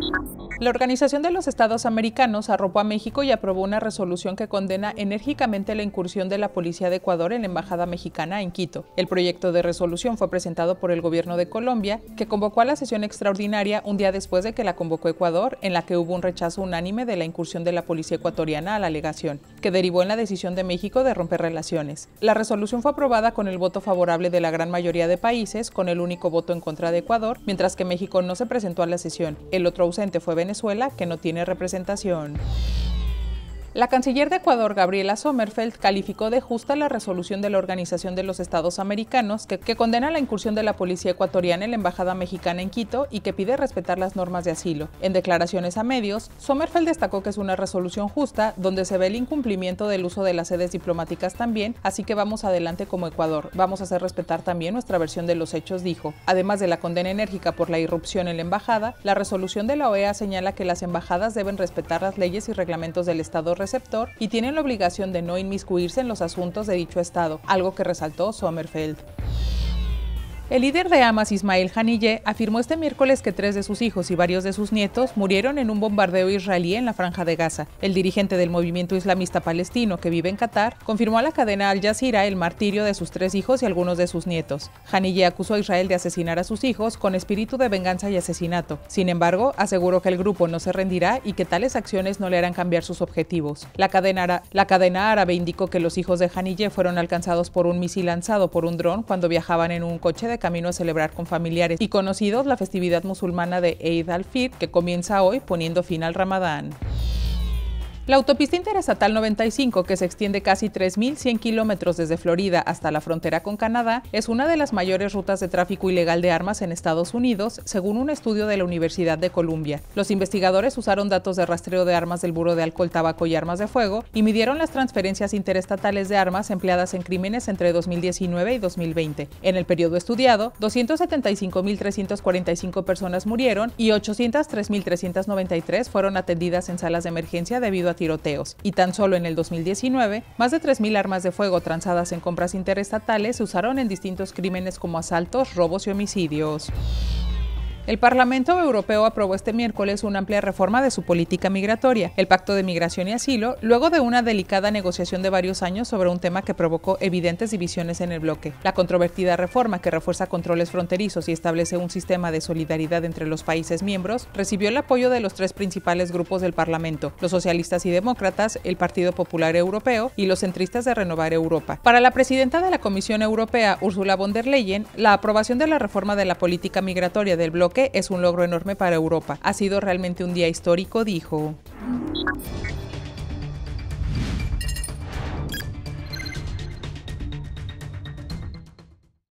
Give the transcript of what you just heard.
Thank you. La Organización de los Estados Americanos arropó a México y aprobó una resolución que condena enérgicamente la incursión de la Policía de Ecuador en la Embajada Mexicana en Quito. El proyecto de resolución fue presentado por el gobierno de Colombia, que convocó a la sesión extraordinaria un día después de que la convocó Ecuador, en la que hubo un rechazo unánime de la incursión de la Policía ecuatoriana a la alegación, que derivó en la decisión de México de romper relaciones. La resolución fue aprobada con el voto favorable de la gran mayoría de países, con el único voto en contra de Ecuador, mientras que México no se presentó a la sesión. El otro ausente fue Venezuela que no tiene representación. La canciller de Ecuador, Gabriela Sommerfeld, calificó de justa la resolución de la Organización de los Estados Americanos que, condena la incursión de la policía ecuatoriana en la Embajada Mexicana en Quito y que pide respetar las normas de asilo. En declaraciones a medios, Sommerfeld destacó que es una resolución justa donde se ve el incumplimiento del uso de las sedes diplomáticas también, así que vamos adelante como Ecuador. Vamos a hacer respetar también nuestra versión de los hechos, dijo. Además de la condena enérgica por la irrupción en la embajada, la resolución de la OEA señala que las embajadas deben respetar las leyes y reglamentos del Estado receptor y tienen la obligación de no inmiscuirse en los asuntos de dicho Estado, algo que resaltó Sommerfeld. El líder de Hamas, Ismael Haniyeh, afirmó este miércoles que tres de sus hijos y varios de sus nietos murieron en un bombardeo israelí en la franja de Gaza. El dirigente del movimiento islamista palestino que vive en Qatar confirmó a la cadena Al Jazeera el martirio de sus tres hijos y algunos de sus nietos. Haniyeh acusó a Israel de asesinar a sus hijos con espíritu de venganza y asesinato. Sin embargo, aseguró que el grupo no se rendirá y que tales acciones no le harán cambiar sus objetivos. La cadena, la cadena árabe indicó que los hijos de Haniyeh fueron alcanzados por un misil lanzado por un dron cuando viajaban en un coche de camino a celebrar con familiares y conocidos la festividad musulmana de Eid al-Fitr que comienza hoy poniendo fin al Ramadán. La autopista interestatal 95, que se extiende casi 3.100 kilómetros desde Florida hasta la frontera con Canadá, es una de las mayores rutas de tráfico ilegal de armas en Estados Unidos, según un estudio de la Universidad de Columbia. Los investigadores usaron datos de rastreo de armas del Buro de Alcohol, Tabaco y Armas de Fuego y midieron las transferencias interestatales de armas empleadas en crímenes entre 2019 y 2020. En el periodo estudiado, 275.345 personas murieron y 803.393 fueron atendidas en salas de emergencia debido a tiroteos, y tan solo en el 2019, más de 3.000 armas de fuego transadas en compras interestatales se usaron en distintos crímenes como asaltos, robos y homicidios. El Parlamento Europeo aprobó este miércoles una amplia reforma de su política migratoria, el Pacto de Migración y Asilo, luego de una delicada negociación de varios años sobre un tema que provocó evidentes divisiones en el bloque. La controvertida reforma, que refuerza controles fronterizos y establece un sistema de solidaridad entre los países miembros, recibió el apoyo de los tres principales grupos del Parlamento, los socialistas y demócratas, el Partido Popular Europeo y los centristas de Renovar Europa. Para la presidenta de la Comisión Europea, Ursula von der Leyen, la aprobación de la reforma de la política migratoria del bloque es un logro enorme para Europa. Ha sido realmente un día histórico, dijo.